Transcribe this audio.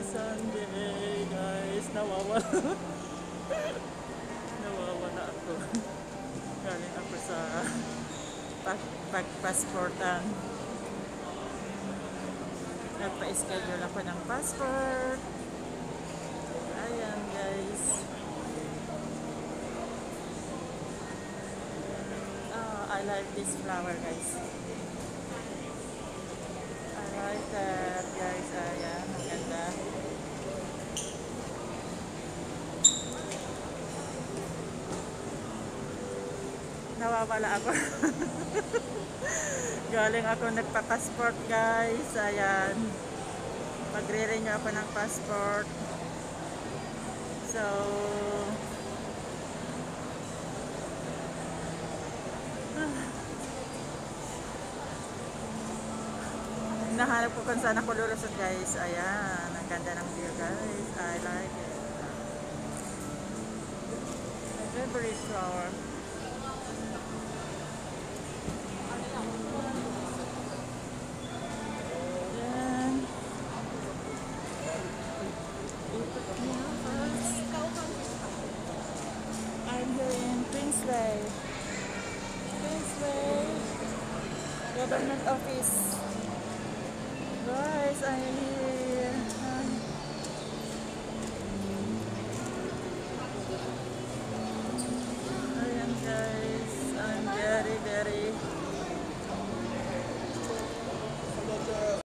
Sunday, guys. Nawawala. Nawawala ako. Galing ako sa pag pagpasportan. Nagpa-schedule ako ng passport. Ayan, guys. Ah, I like this flower, guys. I like that, guys. Ayan, ang ganda. Nawawala ako. Galing ako nagpa-passport, guys. Ayan. Magre-renew ako ng passport. So, Hinahanap ko kung saan ako lulusot guys. Ayan. Ang ganda ng view guys. I like it. Favorite flower. way. This way. Government office. Guys, I need